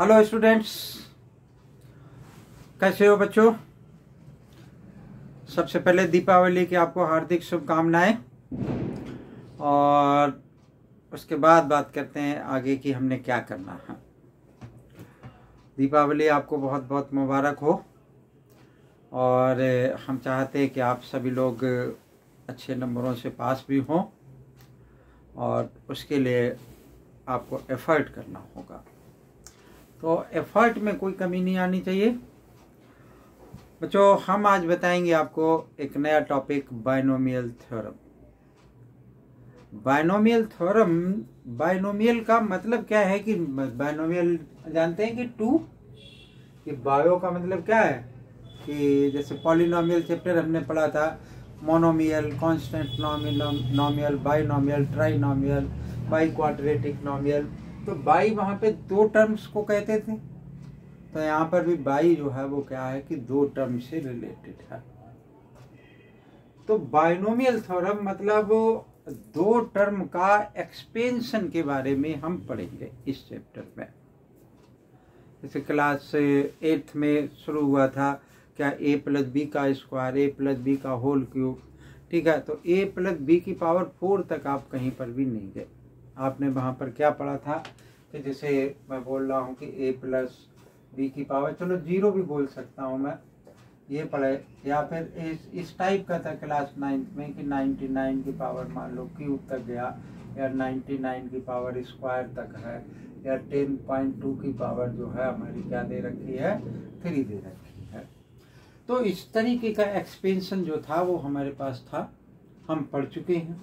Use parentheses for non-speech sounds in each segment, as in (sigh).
Hello students कैसे हो बच्चों? सबसे पहले दीपावली की आपको हार्दिक शुभकामनाएँ और उसके बाद बात करते हैं आगे की हमने क्या करना है। दीपावली आपको बहुत बहुत मुबारक हो और हम चाहते हैं कि आप सभी लोग अच्छे नंबरों से पास भी हों और उसके लिए आपको एफर्ट करना होगा। तो एफर्ट में कोई कमी नहीं आनी चाहिए। बच्चों, हम आज बताएँगे आपको एक नया topic binomial theorem binomial theorem binomial का मतलब क्या है कि बायनोमियल जानते हैं कि टू कि बायो का मतलब क्या है? कि जैसे पॉलिनोमियल चैप्टर हमने पढ़ा था monomial constant nomial nomial binomial trinomial biquadratic nomial तो बाई वहाँ पे दो टर्म्स को कहते थे। तो यहाँ पर भी बाई जो है वो क्या है कि दो टर्म से रिलेटेड है। तो बाइनोमियल थ्योरम मतलब दो टर्म का एक्सपेंशन के बारे में हम पढ़ेंगे इस चैप्टर में। जैसे क्लास एट्थ में शुरू हुआ था, क्या ए प्लस बी का स्क्वायर ए प्लस बी का होल क्यूब ठीक है? तो ए प्लस बी की पावर फोर तक आप कहीं पर भी नहीं गए। आपने वहाँ पर क्या पढ़ा था कि जैसे मैं बोल रहा हूँ कि ए प्लस बी की पावर चलो ज़ीरो भी बोल सकता हूँ मैं, ये पढ़े, या फिर इस इस टाइप का था क्लास नाइन्थ में कि 99 की पावर मान लो क्यूब तक गया, या 99 की पावर स्क्वायर तक है, या 10.2 की पावर जो है हमारी क्या दे रखी है? थ्री दे रखी है। तो इस तरीके का एक्सपेंशन जो था वो हमारे पास था, हम पढ़ चुके हैं।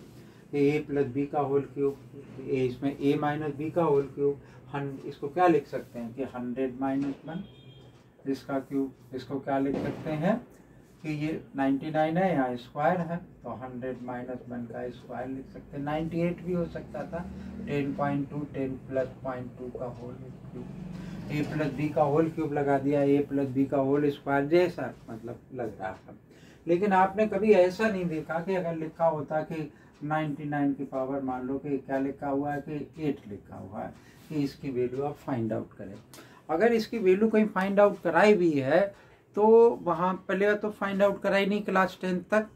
ए प्लस बी का होल क्यूब ए इसमें ए माइनस बी का होल क्यूब हन इसको क्या लिख सकते हैं कि हंड्रेड माइनस वन इसका क्यूब इसको क्या लिख सकते हैं कि ये 99 है, यहाँ स्क्वायर है तो 100 माइनस वन का स्क्वायर लिख सकते हैं। 98 भी हो सकता था 10.2 10 प्लस पॉइंट टू का whole cube A plus B का होल क्यूब लगा दिया ए प्लस बी का होल स्क्वायर जैसा मतलब लग रहा है लेकिन आपने कभी ऐसा नहीं देखा कि अगर लिखा होता कि 99 की पावर मान लो कि क्या लिखा हुआ है कि 8 लिखा हुआ है कि इसकी वैल्यू आप फाइंड आउट करें। अगर इसकी वैल्यू कहीं फाइंड आउट कराई भी है तो वहाँ पहले तो फाइंड आउट कराई नहीं क्लास टेंथ तक।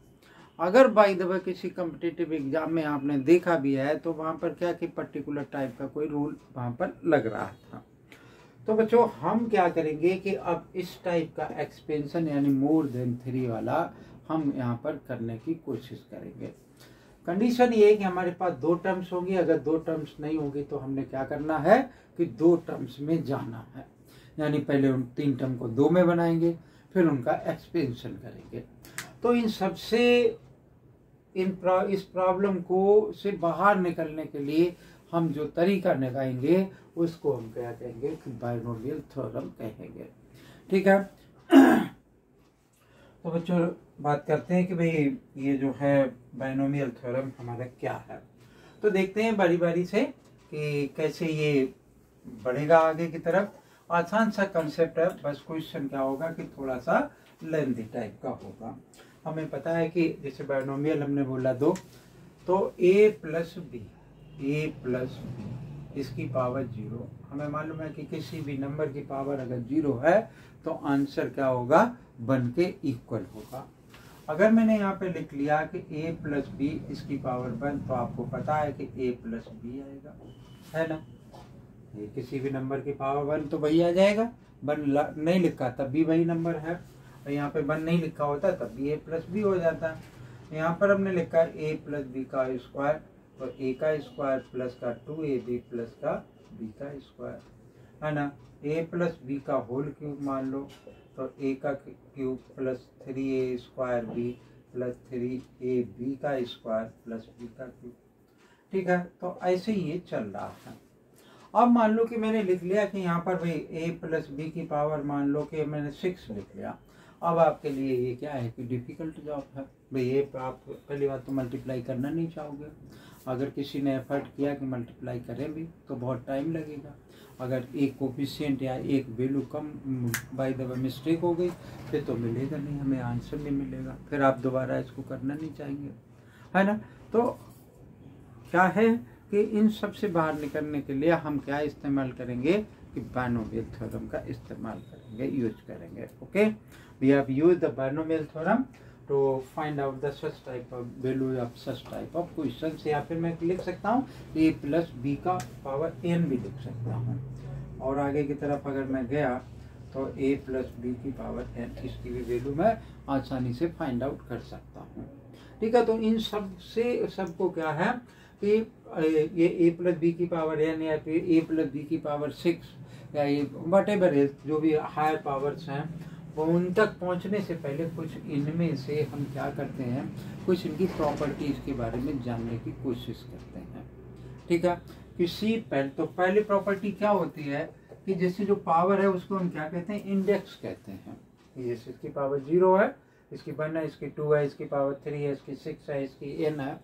अगर बाई दबा किसी कम्पिटेटिव एग्ज़ाम में आपने देखा भी है तो वहाँ पर क्या कि पर्टिकुलर टाइप का कोई रूल वहाँ पर लग रहा था। तो बच्चों हम क्या करेंगे कि अब इस टाइप का एक्सपेंशन यानी मोर देन थ्री वाला हम यहाँ पर करने की कोशिश करेंगे। कंडीशन ये है कि हमारे पास दो टर्म्स होंगी। अगर दो टर्म्स नहीं होगी तो हमने क्या करना है कि दो टर्म्स में जाना है। यानी पहले उन तीन टर्म को दो में बनाएँगे फिर उनका एक्सपेंशन करेंगे। तो इन सबसे इन प्रा, इस प्रॉब्लम को से बाहर निकलने के लिए हम जो तरीका निकालेंगे उसको हम क्या कहेंगे? कि बाइनोमियल थ्योरम कहेंगे। ठीक है? (clears throat) तो बच्चों, बात करते हैं कि भाई ये जो है बाइनोमियल थ्योरम हमारा क्या है? तो देखते हैं बारी बारी से कि कैसे ये बढ़ेगा आगे की तरफ़। आसान सा कंसेप्ट है, बस क्वेश्चन क्या होगा कि थोड़ा सा लेंथी टाइप का होगा। हमें पता है कि जैसे बाइनोमियल हमने बोला दो तो A plus B A plus B इसकी पावर ज़ीरो हमें मालूम है कि किसी भी नंबर की पावर अगर ज़ीरो है तो आंसर क्या होगा? बन के इक्वल होगा। अगर मैंने यहाँ पे लिख लिया कि a प्लस बी इसकी पावर वन तो आपको पता है कि a प्लस बी आएगा। है ना? ये किसी भी नंबर की पावर वन तो वही आ जाएगा। वन नहीं लिखा, तब भी वही नंबर है। और यहाँ पे वन नहीं लिखा होता, तब भी a प्लस बी हो जाता। है यहाँ पर हमने लिखा a प्लस बी का स्क्वायर तो a का स्क्वायर प्लस का टू ए बी प्लस का बी का स्क्वायर है ना? ए प्लस बी का होल क्यूब मान लो तो ए का cube plus three A square B plus three A B का स्क्वायर प्लस बी का क्यूब ठीक है? तो ऐसे ही ये चल रहा है अब मान लो कि मैंने लिख लिया कि यहाँ पर भाई ए प्लस बी की पावर मान लो कि मैंने सिक्स लिख लिया। अब आपके लिए ये क्या है कि डिफ़िकल्ट जॉब है। भाई ये आप पहली बात तो मल्टीप्लाई करना नहीं चाहोगे। अगर किसी ने एफर्ट किया कि मल्टीप्लाई करें भी तो बहुत टाइम लगेगा। अगर एक कोफिशियंट या एक वैल्यू कम बाई दबा मिस्टेक हो गई, फिर तो मिलेगा नहीं, हमें आंसर नहीं मिलेगा। फिर आप दोबारा इसको करना नहीं चाहेंगे। है ना? तो क्या है कि इन सबसे बाहर निकलने के लिए हम क्या इस्तेमाल करेंगे कि बायनोमियल थ्योरम का इस्तेमाल करेंगे यूज़ करेंगे। Okay we have use the binomial theorem to find out the such type of value of such type of question या फिर मैं लिख सकता हूँ ए प्लस बी का पावर एन भी लिख सकता हूँ। और आगे की तरफ़ अगर मैं गया तो ए प्लस बी की पावर एन इसकी भी वैल्यू मैं आसानी से फाइंड आउट कर सकता हूँ। ठीक है तो इन सबसे, सबको क्या है कि ये ए प्लस बी की पावर एन या फिर ए प्लस बी की पावर सिक्स या ये वट एवर जो भी हायर पावर्स हैं उन तक पहुँचने से पहले कुछ इनमें से हम क्या करते हैं, कुछ इनकी प्रॉपर्टीज़ के बारे में जानने की कोशिश करते हैं। ठीक है? किसी पहले तो पहली प्रॉपर्टी क्या होती है कि जैसे जो पावर है, उसको हम क्या कहते हैं? इंडेक्स कहते हैं। जैसे इसकी पावर ज़ीरो है, इसकी वन है, इसकी टू है, इसकी पावर थ्री है, इसकी सिक्स है, इसकी एन है।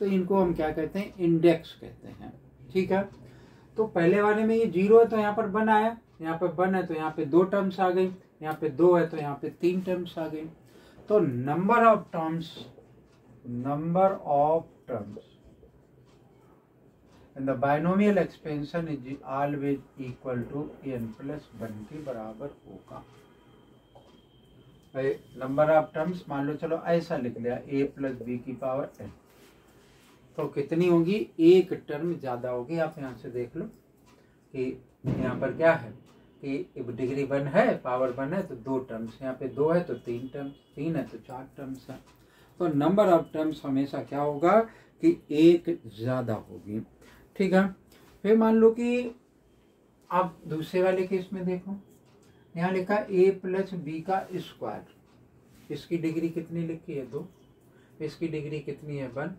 तो इनको हम क्या कहते हैं? इंडेक्स कहते हैं। ठीक है? तो पहले वाले में ये ज़ीरो है तो यहाँ पर वन आया। यहाँ पर वन है तो यहाँ पे दो टर्म्स आ गई। यहाँ पे दो है तो यहाँ पे तीन टर्म्स आ गई। तो number of terms number of terms and the binomial expansion is always equal to n plus one के बराबर होगा। नंबर ऑफ़ टर्म्स मान लो चलो ऐसा लिख लिया, a प्लस बी की पावर एन तो कितनी होगी? एक टर्म ज़्यादा होगी, आप यहाँ से देख लो कि यहाँ पर क्या है? कि डिग्री वन है पावर वन है तो दो टर्म्स यहाँ पे दो है तो तीन टर्म्स तीन है तो चार टर्म्स है। तो नंबर ऑफ़ टर्म्स हमेशा क्या होगा कि एक ज़्यादा होगी। ठीक है? फिर मान लो कि आप दूसरे वाले केस में देखो। यहाँ लिखा ए प्लस बी का स्क्वायर इसकी डिग्री कितनी लिखी है? दो। इसकी डिग्री कितनी है? वन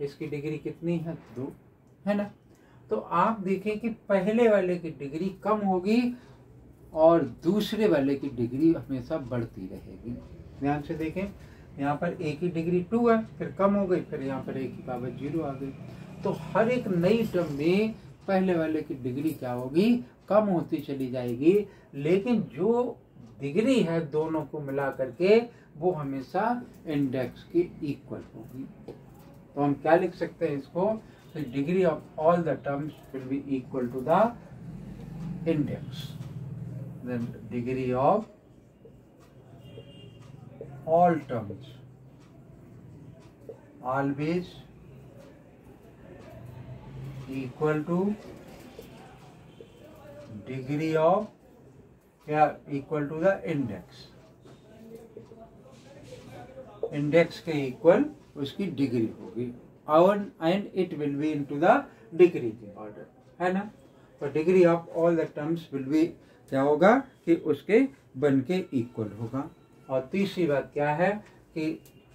इसकी डिग्री कितनी है? दो। है ना? तो आप देखें कि पहले वाले की डिग्री कम होगी और दूसरे वाले की डिग्री हमेशा बढ़ती रहेगी। ध्यान से देखें, यहाँ पर ए की डिग्री टू है, फिर कम हो गई, फिर यहाँ पर ए की पावर ज़ीरो आ गई। तो हर एक नई टर्म में पहले वाले की डिग्री क्या होगी? कम होती चली जाएगी, लेकिन जो डिग्री है दोनों को मिला करके वो हमेशा इंडेक्स के इक्वल होगी। तो हम क्या लिख सकते हैं इसको? Degree of all the terms will be equal to the index then degree of all terms always equal to degree of या equal to the index index के इक्वल उसकी डिग्री होगी। और and it will be into the decreasing order है ना? तो degree of all the terms will be क्या होगा कि उसके बन के इक्वल होगा। और तीसरी बात क्या है कि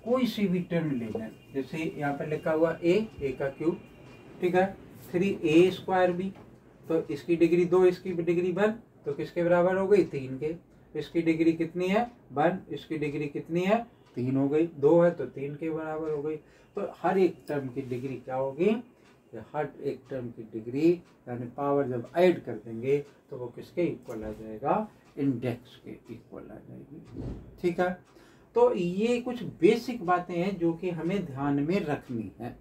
कोई सी भी टर्म लेना जैसे यहाँ पर लिखा हुआ ए ए का क्यूब ठीक है? थ्री ए स्क्वायर बी तो इसकी डिग्री दो, इसकी डिग्री वन तो किसके बराबर हो गई? तीन के। इसकी डिग्री कितनी है? वन इसकी डिग्री कितनी है? तीन हो गई, दो है तो तीन के बराबर हो गई। तो हर एक टर्म की डिग्री क्या होगी? हर एक टर्म की डिग्री यानी पावर जब ऐड कर देंगे तो वो किसके इक्वल आ जाएगा? इंडेक्स के इक्वल आ जाएगी। ठीक है? तो ये कुछ बेसिक बातें हैं जो कि हमें ध्यान में रखनी है।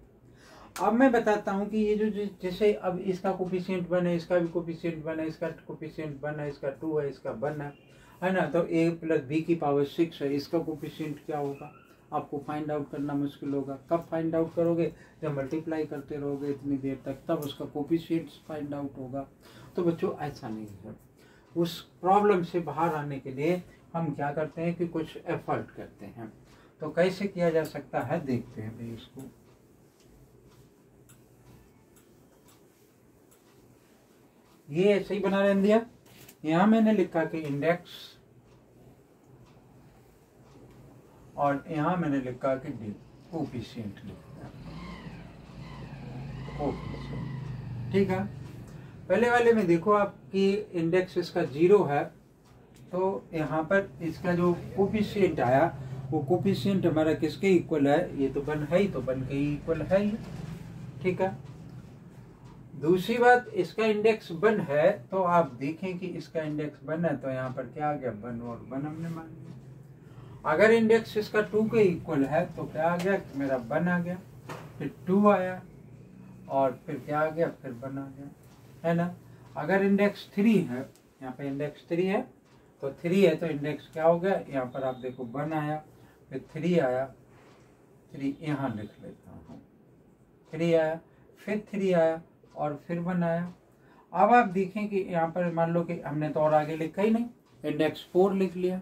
अब मैं बताता हूँ कि ये जो जैसे अब इसका कोपिशियंट वन है, इसका भी कोपिशियंट वन है, इसका कोपिशियंट वन है, इसका टू है, इसका वन है है ना? तो ए प्लस बी की पावर सिक्स है, इसका कोपिशियंट क्या होगा? आपको फाइंड आउट करना मुश्किल होगा। कब फाइंड आउट करोगे? जब मल्टीप्लाई करते रहोगे इतनी देर तक, तब उसका कोपिशियंट फाइंड आउट होगा। तो बच्चों, ऐसा नहीं है उस प्रॉब्लम से बाहर आने के लिए हम क्या करते हैं कि कुछ एफर्ट करते हैं। तो कैसे किया जा सकता है? देखते हैं भाई इसको। ये ऐसे ही बना रहने दिया यहाँ मैंने लिखा कि इंडेक्स और यहाँ मैंने लिखा कि कोफिशियंट लिखा ठीक है? पहले वाले में देखो आपकी इंडेक्स इसका ज़ीरो है तो यहाँ पर इसका जो कोफिशियंट आया, वो कोफिशियंट हमारा किसके इक्वल है? ये तो बन है ही तो बन के इक्वल है ही। ठीक है? दूसरी बात, इसका इंडेक्स वन है तो आप देखें कि इसका इंडेक्स वन है तो यहाँ पर क्या आ गया? वन और वन हमने मान लिया। अगर इंडेक्स इसका टू के इक्वल है तो क्या आ गया? मेरा वन आ गया, फिर टू आया, और फिर क्या आ गया? फिर वन आ गया, है ना? अगर इंडेक्स थ्री है, यहाँ पे इंडेक्स थ्री है तो थ्री है तो इंडेक्स क्या हो गया? यहाँ पर आप देखो वन आया, फिर थ्री आया थ्री यहाँ लिख लेता हूँ। थ्री आया, फिर थ्री आया, और फिर वन आया। अब आप देखें कि यहाँ पर मान लो कि हमने तो और आगे लिखा ही नहीं इंडेक्स फोर लिख लिया।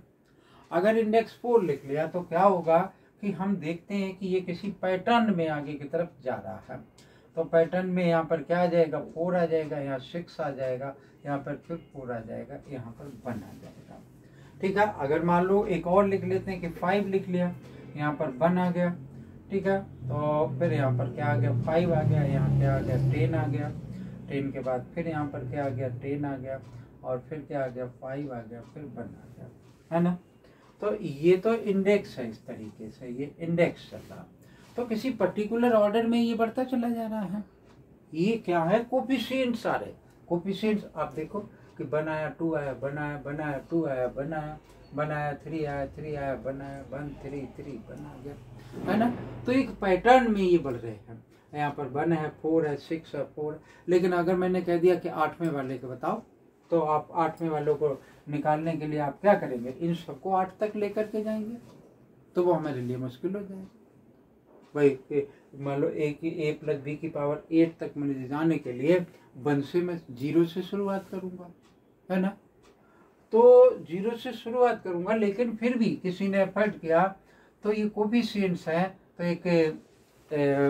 अगर इंडेक्स फोर लिख लिया तो क्या होगा कि हम देखते हैं कि ये किसी पैटर्न में आगे की तरफ़ जा रहा है। तो पैटर्न में यहाँ पर क्या आ जाएगा? फोर आ जाएगा, यहाँ सिक्स आ जाएगा, यहाँ पर फिर फोर आ जाएगा, यहाँ पर वन आ जाएगा। ठीक है? अगर मान लो एक और लिख लेते हैं कि फाइव लिख लिया, यहाँ पर वन आ गया। ठीक है? तो फिर यहाँ पर क्या आ गया? फाइव आ गया, यहाँ क्या आ गया? टेन आ गया। टेन के बाद फिर यहाँ पर क्या आ गया? टेन आ गया। और फिर क्या आ गया? फाइव आ गया, फिर वन आ गया। है ना? तो ये तो इंडेक्स है इस तरीके से, ये इंडेक्स चल तो किसी पर्टिकुलर ऑर्डर में ये बढ़ता चला जा रहा है। ये क्या है? कोपिशियंट सारे कोपिशियंट आप देखो कि बनाया टू आया, बनाया बनाया टू आया, बनाया बनाया थ्री आया थ्री आया, बनाया वन थ्री थ्री बना गया। है ना? तो एक पैटर्न में ये बढ़ रहे हैं। यहाँ पर वन है फोर है सिक्स है फोर लेकिन अगर मैंने कह दिया कि आठवें वाले को बताओ तो आप आठवें वालों को निकालने के लिए आप क्या करेंगे? इन सबको आठ तक लेकर के जाएँगे तो वो हमारे लिए मुश्किल हो जाएगा। भाई मान लो ए की, ए प्लस बी की पावर एट तक मुझे जाने के लिए वन से मैं ज़ीरो से शुरुआत करूँगा, है ना? तो ज़ीरो से शुरुआत करूँगा, लेकिन फिर भी किसी ने एफर्ट किया तो ये कोफिशियंट्स है तो एक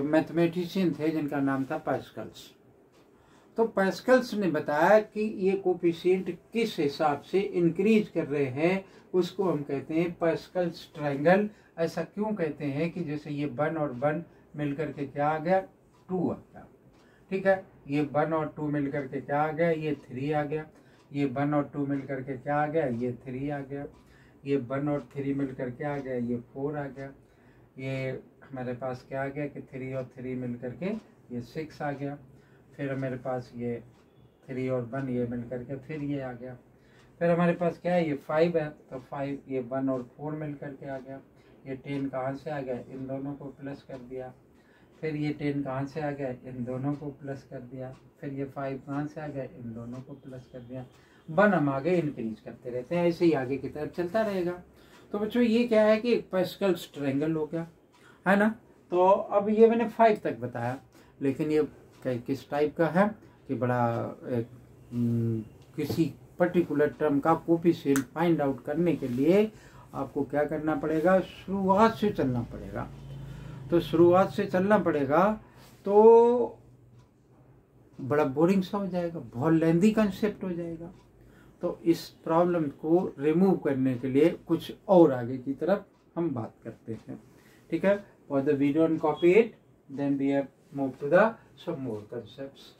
मैथमेटिशियन थे, जिनका नाम था पैस्कल्स तो पैस्कल्स ने बताया कि ये कोफिशियंट किस हिसाब से इंक्रीज कर रहे हैं, उसको हम कहते हैं पैस्कल्स ट्रायंगल। ऐसा क्यों कहते हैं कि जैसे ये वन और वन मिलकर के क्या आ गया? टू आ गया। ठीक है? ये वन और टू मिलकर के क्या आ गया? ये थ्री आ गया। ये वन और टू मिलकर के क्या आ गया? ये थ्री आ गया। ये वन और थ्री मिलकर के आ गया। ये फोर आ गया। ये हमारे पास क्या आ गया कि थ्री और थ्री मिलकर के ये सिक्स आ गया। फिर मेरे पास ये थ्री और वन ये मिल करके फिर ये आ गया। फिर हमारे पास क्या है? ये फाइव है तो फाइव ये वन और फोर मिल करके आ गया। ये टेन कहाँ से आ गया? इन दोनों को प्लस कर दिया। फिर ये टेन कहाँ से आ गया? इन दोनों को प्लस कर दिया। फिर ये फाइव कहाँ से आ गया? इन दोनों को प्लस कर दिया। वन हम आगे इंक्रीज करते रहते हैं। ऐसे ही आगे की तरफ़ चलता रहेगा। तो बच्चों, ये क्या है कि एक पैस्कल स्ट्रेंगल हो गया, है ना? तो अब ये मैंने फाइव तक बताया, लेकिन ये किस टाइप का है कि बड़ा एक, किसी पर्टिकुलर टर्म का कोपिशियंट फाइंड आउट करने के लिए आपको क्या करना पड़ेगा? शुरुआत से चलना पड़ेगा। तो शुरुआत से चलना पड़ेगा तो बड़ा बोरिंग सा हो जाएगा बहुत लेंदी कंसेप्ट हो जाएगा। तो इस प्रॉब्लम को रिमूव करने के लिए कुछ और आगे की तरफ़ हम बात करते हैं। ठीक है? For the video and copy it then we have moved to the some more concepts.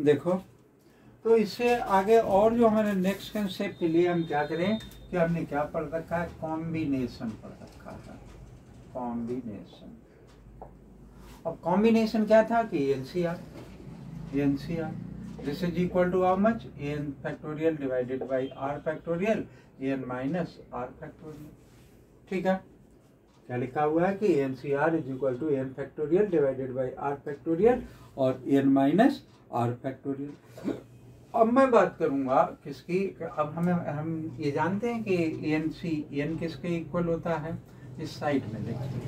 देखो तो इससे आगे और जो हमारे नेक्स्ट कंसेप्ट के लिए हम क्या करें कि हमने क्या पढ़ रखा है? कॉम्बिनेशन पढ़ रखा कॉम्बिनेशन अब कॉम्बिनेशन क्या था कि N C R N C R this is equal to how much N factorial divided by R factorial N minus R factorial ठीक है? क्या लिखा हुआ है कि N C R is equal to N factorial divided by R factorial और N minus R factorial अब मैं बात करूँगा किसकी, अब हमें, हम ये जानते हैं कि एन सी एन किसके इक्वल होता है? इस साइड में देखिए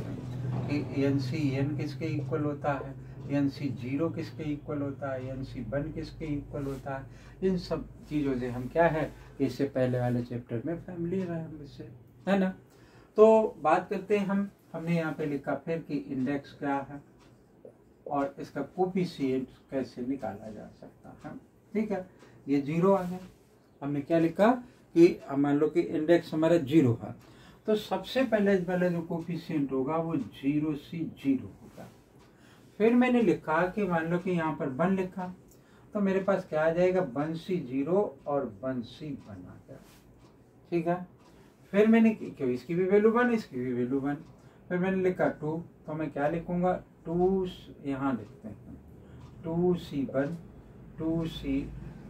कि एन सी एन किसके इक्वल होता है? एन सी ज़ीरो किसके इक्वल होता है? एन सी वन किसके इक्वल होता है? इन सब चीज़ों से हम क्या है? इससे पहले वाले चैप्टर में फैमिली रहे हम इससे, है ना? तो बात करते हैं हम, हमने यहाँ पे लिखा फिर कि इंडेक्स क्या है? और इसका कोपिशियंट कैसे निकाला जा सकता है? ठीक है? ये ज़ीरो आ गया। हमने क्या लिखा? कि मान लो कि इंडेक्स हमारा ज़ीरो है। तो सबसे पहले पहले जो कोफिशियंट होगा वो ज़ीरो सी ज़ीरो होगा। फिर मैंने लिखा कि मान लो कि यहाँ पर वन लिखा तो मेरे पास क्या आ जाएगा? वन सी ज़ीरो और वन सी वन आ गया। ठीक है? फिर मैंने क्यों? इसकी भी वैल्यू वन इसकी भी वैल्यू वन फिर मैंने लिखा टू तो मैं क्या लिखूँगा? टू यहाँ लिखते हैं। Two C one two C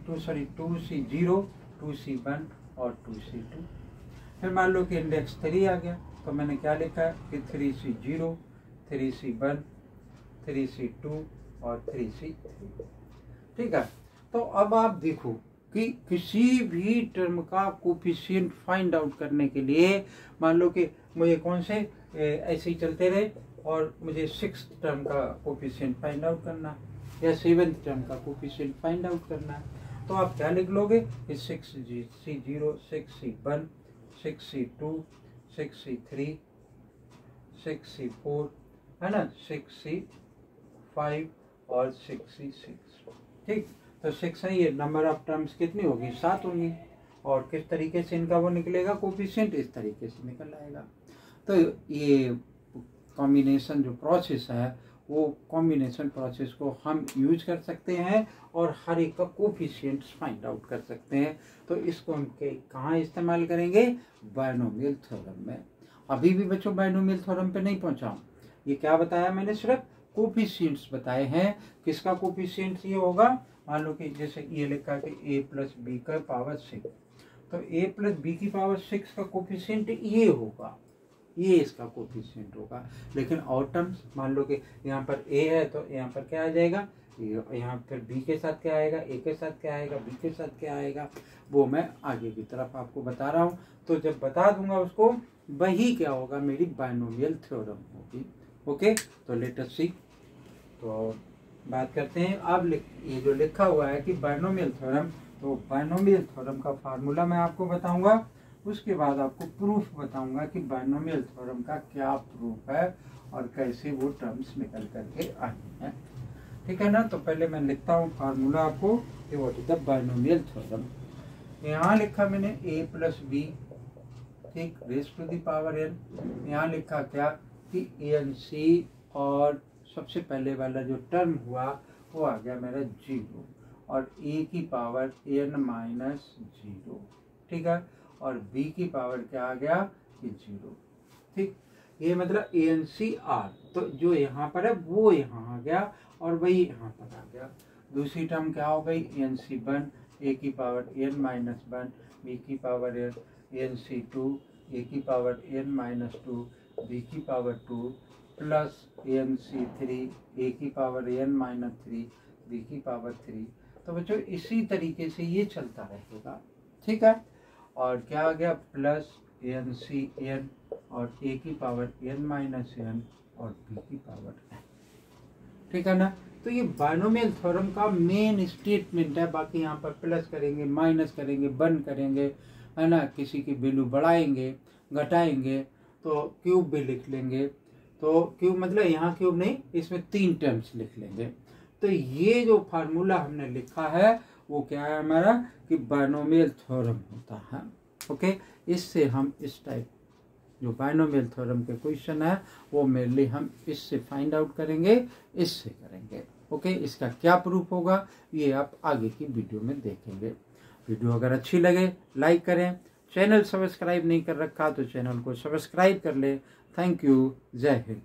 two sorry two C zero two C one और टू सी टू फिर मान लो कि इंडेक्स थ्री आ गया तो मैंने क्या लिखा है कि three C zero three C one three C two और थ्री सी थ्री ठीक है? तो अब आप देखो कि किसी भी टर्म का कोफिशियंट फाइंड आउट करने के लिए मान लो कि मुझे कौन से ऐसे ही चलते रहे और मुझे सिक्स टर्म का कोफिशियंट फाइंड आउट करना या सेवेंथ टर्म का कोफिशियंट फाइंड आउट करना है। तो आप क्या लिख लोगे कि six C zero six C one six C two, six C three, six C four, है ना? सिक्स सी फाइव और सिक्स सी सिक्स। ठीक? तो सिक्स है ये। नंबर ऑफ़ टर्म्स कितनी होगी? सात होंगी। और किस तरीके से इनका वो निकलेगा? कोफिशियंट इस तरीके से निकल आएगा। तो ये कॉम्बिनेशन जो प्रोसेस है वो कॉम्बिनेशन प्रोसेस को हम यूज़ कर सकते हैं और हर एक का कोफिशियंट्स फाइंड आउट कर सकते हैं। तो इसको हम कहाँ इस्तेमाल करेंगे? बायनोमियल थ्योरम में। अभी भी बच्चों बायनोमियल थ्योरम पे नहीं पहुँचा ये क्या बताया मैंने सिर्फ़? कोफिशियंट्स बताए हैं। किसका कोफिशियंट ये होगा? मान लो कि जैसे ये लिखा कि ए प्लस बी का पावर सिक्स तो ए प्लस बी की पावर सिक्स का कोफिशियंट ये होगा। ये इसका कोफिशियंट होगा। लेकिन और टर्म्स मान लो कि यहाँ पर ए है तो यहाँ पर क्या आ जाएगा? यहाँ फिर बी के साथ क्या आएगा? ए के साथ क्या आएगा? बी के साथ क्या आएगा? वो मैं आगे की तरफ़ आपको बता रहा हूँ। तो जब बता दूँगा उसको, वही क्या होगा मेरी बायनोमियल थ्योरम होगी। ओके तो लेटेस्ट सी तो बात करते हैं। अब ये जो लिखा हुआ है कि बायनोमियल थ्योरम तो बायनोमियल थ्योरम का फार्मूला मैं आपको बताऊँगा। उसके बाद आपको प्रूफ बताऊँगा कि बायनोमियल थ्योरम का क्या प्रूफ है और कैसे वो टर्म्स निकल करके आए हैं। ठीक है ना? तो पहले मैं लिखता हूँ फार्मूला आपको कि what is the binomial theorem यहाँ लिखा मैंने ए प्लस बी ठीक? Raise to the power N यहाँ लिखा क्या? कि ए एन सी और सबसे पहले वाला जो टर्म हुआ, वो आ गया मेरा ज़ीरो और ए की पावर एन माइनस ज़ीरो ठीक है? और बी की पावर क्या आ गया? कि ज़ीरो ठीक? ये मतलब ए एन सी आर तो जो यहाँ पर है, वो यहाँ आ गया और वही यहाँ पर आ गया। दूसरी टर्म क्या हो गई? ए एन सी वन ए की power N minus one B की power N A N C two A की power N minus two B की power two plus A N C three A की power N minus three B की power three तो बच्चों, इसी तरीके से ये चलता रहेगा। ठीक है? और क्या आ गया? प्लस एन सी एन और ए की पावर एन माइनस एन और बी की पावर एन। ठीक है ना? तो ये बायनोमियल थ्योरम का मेन स्टेटमेंट है। बाकी यहाँ पर प्लस करेंगे, माइनस करेंगे बंद करेंगे, है ना? किसी की वैल्यू बढ़ाएँगे, घटाएँगे तो क्यूब भी लिख लेंगे। तो क्यूब मतलब यहाँ क्यूब नहीं, इसमें तीन टर्म्स लिख लेंगे। तो ये जो फार्मूला हमने लिखा है वो क्या है हमारा? कि बायनोमियल थ्योरम होता है। ओके? इससे हम इस टाइप जो बायनोमियल थ्योरम के क्वेश्चन है, वो मेनली हम इससे फाइंड आउट करेंगे, इससे करेंगे। ओके? इसका क्या प्रूफ होगा? ये आप आगे की वीडियो में देखेंगे। वीडियो अगर अच्छी लगे लाइक करें। चैनल सब्सक्राइब नहीं कर रखा तो चैनल को सब्सक्राइब कर ले। थैंक यू जय हिंद